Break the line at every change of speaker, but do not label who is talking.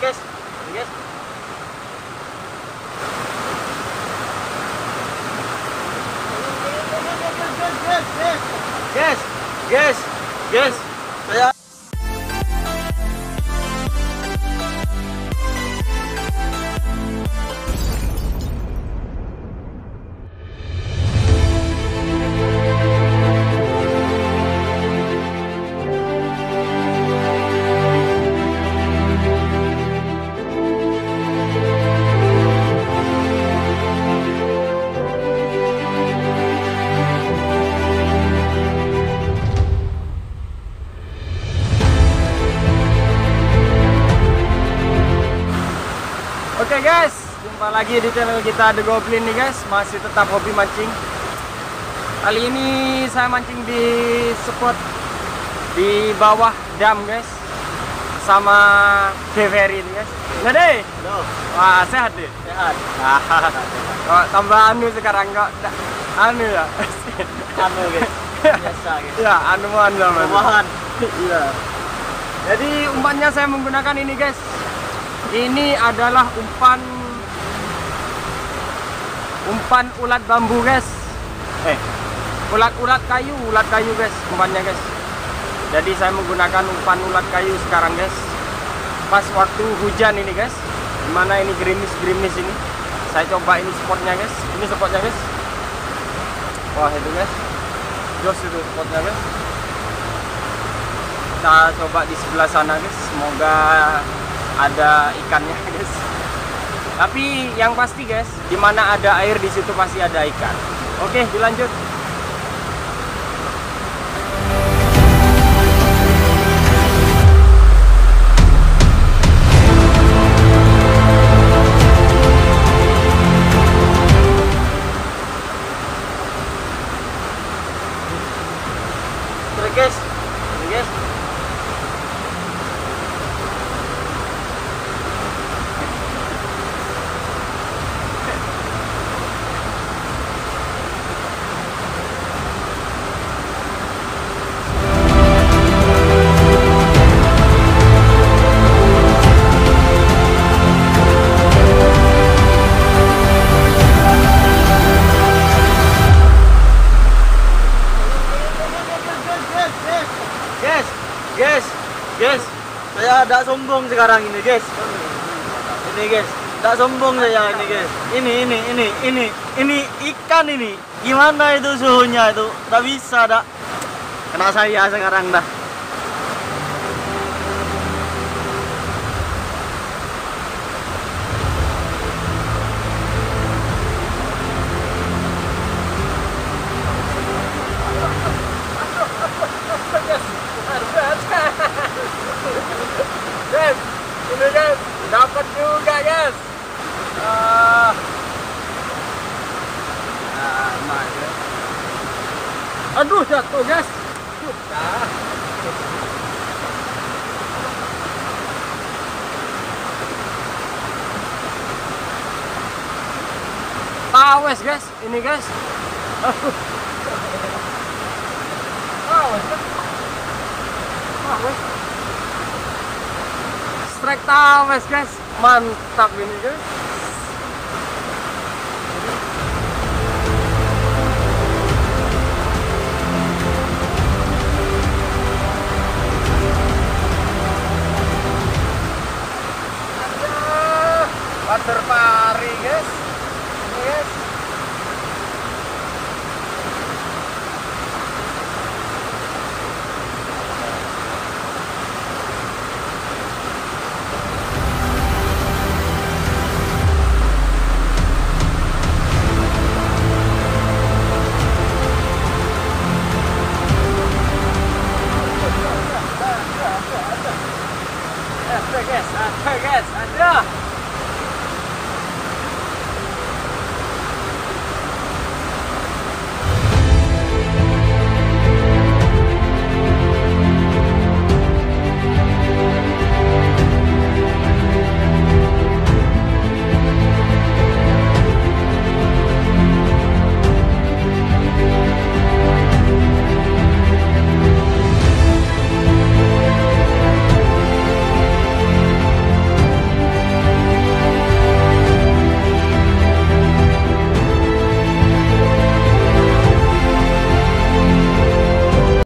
guys. Guys. Guys, guys, guys. Saya
Oke guys, jumpa lagi di channel kita The Goblin nih guys, masih tetap hobi mancing. Kali ini saya mancing di spot di bawah dam guys, sama Deveri nih guys. Nah deh,
Halo,
wah sehat deh.
sehat.
Kok tambah anu sekarang kok anu ya?
Anu guys. Biasa guys.
ya anu anu.
Perubahan.
Iya. Jadi umpannya saya menggunakan ini guys. Ini adalah umpan umpan ulat bambu guys. Eh, ulat-ulat kayu, ulat kayu guys, umpannya guys. Jadi saya menggunakan umpan ulat kayu sekarang guys. Pas waktu hujan ini guys. Di mana ini gerimis-gerimis ini. Saya coba ini spotnya guys. Ini spotnya guys. Wah itu guys. Jos itu spotnya guys kita coba di sebelah sana guys semoga ada ikannya guys. Tapi yang pasti guys di mana ada air di situ pasti ada ikan. Oke dilanjut
guys, guys. Saya tidak sombong sekarang ini, guys. Ini, guys. Tidak sombong saya ini, guys. Ini, ini, ini, ini, ini ikan ini. Gimana itu suhunya itu? Tidak bisa, dak. Kena saya sekarang dah.
Juga guys guys. aduh jatuh guys. Tawes guys, ini guys. Tawes. Tawes. Strike tawes guys mantap ini guys Terpari guys. هداه